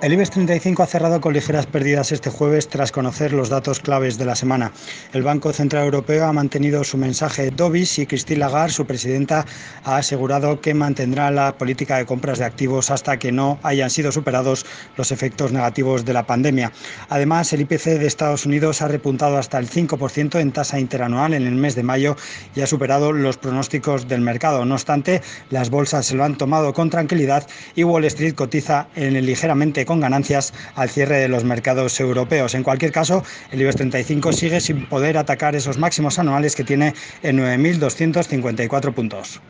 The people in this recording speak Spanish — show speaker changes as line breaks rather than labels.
El IBEX 35 ha cerrado con ligeras pérdidas este jueves tras conocer los datos claves de la semana. El Banco Central Europeo ha mantenido su mensaje dovish y Christine Lagarde, su presidenta, ha asegurado que mantendrá la política de compras de activos hasta que no hayan sido superados los efectos negativos de la pandemia. Además, el IPC de Estados Unidos ha repuntado hasta el 5% en tasa interanual en el mes de mayo y ha superado los pronósticos del mercado. No obstante, las bolsas se lo han tomado con tranquilidad y Wall Street cotiza en el ligeramente con ganancias al cierre de los mercados europeos. En cualquier caso, el IBEX 35 sigue sin poder atacar esos máximos anuales que tiene en 9.254 puntos.